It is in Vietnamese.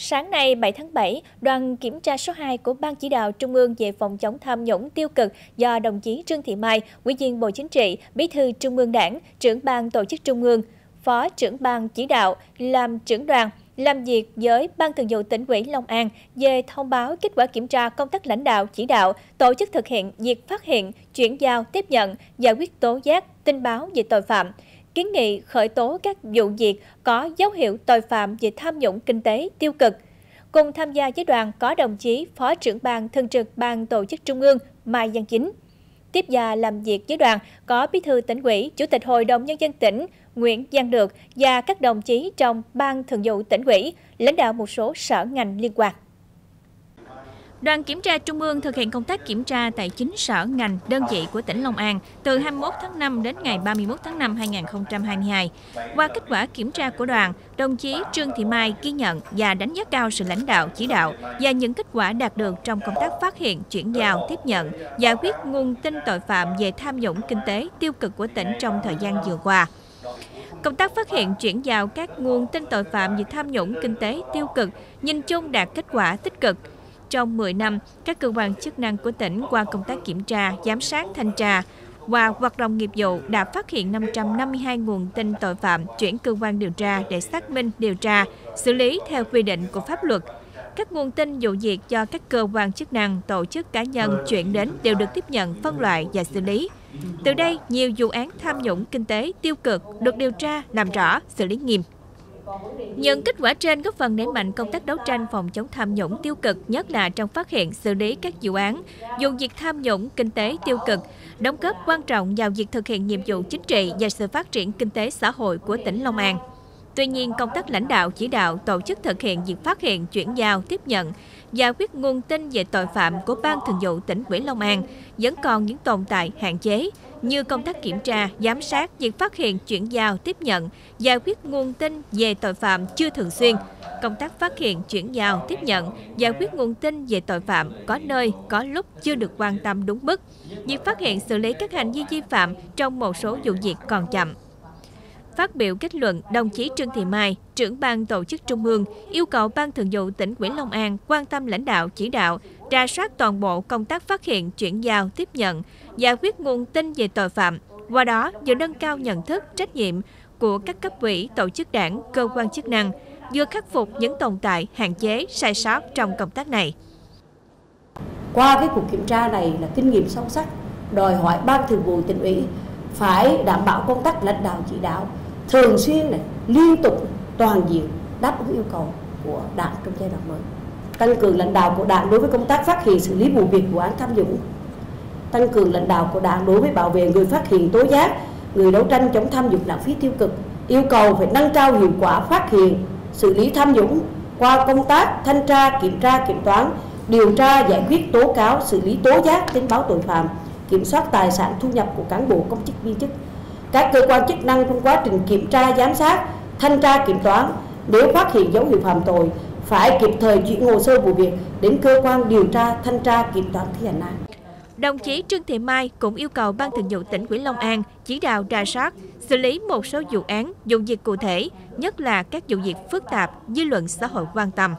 Sáng nay 7 tháng 7, đoàn kiểm tra số 2 của Ban chỉ đạo Trung ương về phòng chống tham nhũng tiêu cực do đồng chí Trương Thị Mai, Ủy viên Bộ Chính trị, Bí thư Trung ương Đảng, trưởng ban tổ chức Trung ương, Phó trưởng ban chỉ đạo làm trưởng đoàn làm việc với Ban Thường vụ tỉnh ủy Long An về thông báo kết quả kiểm tra công tác lãnh đạo chỉ đạo, tổ chức thực hiện việc phát hiện, chuyển giao, tiếp nhận, giải quyết tố giác, tin báo về tội phạm, kiến nghị khởi tố các vụ việc có dấu hiệu tội phạm về tham nhũng kinh tế tiêu cực. Cùng tham gia với đoàn có đồng chí Phó trưởng ban Thường trực Ban Tổ chức Trung ương Mai Văn Chính. Tiếp gia làm việc với đoàn có Bí thư tỉnh ủy, Chủ tịch Hội đồng Nhân dân tỉnh Nguyễn Giang Được và các đồng chí trong Ban Thường vụ tỉnh ủy, lãnh đạo một số sở ngành liên quan. Đoàn kiểm tra Trung ương thực hiện công tác kiểm tra tại chính sở ngành, đơn vị của tỉnh Long An từ 21 tháng 5 đến ngày 31 tháng 5 2022. Qua kết quả kiểm tra của đoàn, đồng chí Trương Thị Mai ghi nhận và đánh giá cao sự lãnh đạo, chỉ đạo và những kết quả đạt được trong công tác phát hiện, chuyển giao, tiếp nhận, giải quyết nguồn tin tội phạm về tham nhũng kinh tế tiêu cực của tỉnh trong thời gian vừa qua. Công tác phát hiện chuyển giao các nguồn tin tội phạm về tham nhũng kinh tế tiêu cực nhìn chung đạt kết quả tích cực, trong 10 năm, các cơ quan chức năng của tỉnh qua công tác kiểm tra, giám sát, thanh tra và hoạt động nghiệp vụ đã phát hiện 552 nguồn tin tội phạm chuyển cơ quan điều tra để xác minh, điều tra, xử lý theo quy định của pháp luật. Các nguồn tin vụ việc do các cơ quan chức năng, tổ chức cá nhân chuyển đến đều được tiếp nhận, phân loại và xử lý. Từ đây, nhiều vụ án tham nhũng kinh tế tiêu cực được điều tra, làm rõ, xử lý nghiêm. Những kết quả trên góp phần đẩy mạnh công tác đấu tranh phòng chống tham nhũng tiêu cực, nhất là trong phát hiện, xử lý các vụ án, vụ việc tham nhũng kinh tế tiêu cực, đóng góp quan trọng vào việc thực hiện nhiệm vụ chính trị và sự phát triển kinh tế xã hội của tỉnh Long An. Tuy nhiên, công tác lãnh đạo chỉ đạo tổ chức thực hiện việc phát hiện, chuyển giao, tiếp nhận, giải quyết nguồn tin về tội phạm của Ban Thường vụ tỉnh ủy Long An vẫn còn những tồn tại hạn chế như công tác kiểm tra, giám sát, việc phát hiện, chuyển giao, tiếp nhận, giải quyết nguồn tin về tội phạm chưa thường xuyên, công tác phát hiện, chuyển giao, tiếp nhận, giải quyết nguồn tin về tội phạm có nơi, có lúc chưa được quan tâm đúng mức, việc phát hiện xử lý các hành vi vi phạm trong một số vụ việc còn chậm. Phát biểu kết luận, đồng chí Trương Thị Mai, trưởng ban tổ chức Trung ương, yêu cầu Ban Thường vụ tỉnh ủy Long An quan tâm lãnh đạo chỉ đạo, tra soát toàn bộ công tác phát hiện, chuyển giao, tiếp nhận, giải quyết nguồn tin về tội phạm. Qua đó, vừa nâng cao nhận thức, trách nhiệm của các cấp ủy, tổ chức đảng, cơ quan chức năng, vừa khắc phục những tồn tại, hạn chế, sai sót trong công tác này. Qua cái cuộc kiểm tra này là kinh nghiệm sâu sắc, đòi hỏi Ban Thường vụ tỉnh ủy phải đảm bảo công tác lãnh đạo chỉ đạo thường xuyên này liên tục toàn diện đáp ứng yêu cầu của đảng trong giai đoạn mới tăng cường lãnh đạo của đảng đối với công tác phát hiện xử lý vụ việc vụ án tham nhũng. Tăng cường lãnh đạo của đảng đối với bảo vệ người phát hiện tố giác, người đấu tranh chống tham nhũng lãng phí tiêu cực, yêu cầu phải nâng cao hiệu quả phát hiện, xử lý tham nhũng qua công tác thanh tra, kiểm tra, kiểm toán, điều tra, giải quyết tố cáo, xử lý tố giác, tin báo tội phạm, kiểm soát tài sản thu nhập của cán bộ công chức viên chức. Các cơ quan chức năng trong quá trình kiểm tra, giám sát, thanh tra, kiểm toán, nếu phát hiện dấu hiệu phạm tội phải kịp thời chuyển hồ sơ vụ việc đến cơ quan điều tra thanh tra kiểm toán thi hành án Đồng chí Trương Thị Mai cũng yêu cầu Ban Thường vụ tỉnh ủy Long An chỉ đạo rà soát, xử lý một số vụ án, vụ việc cụ thể, nhất là các vụ việc phức tạp, dư luận xã hội quan tâm.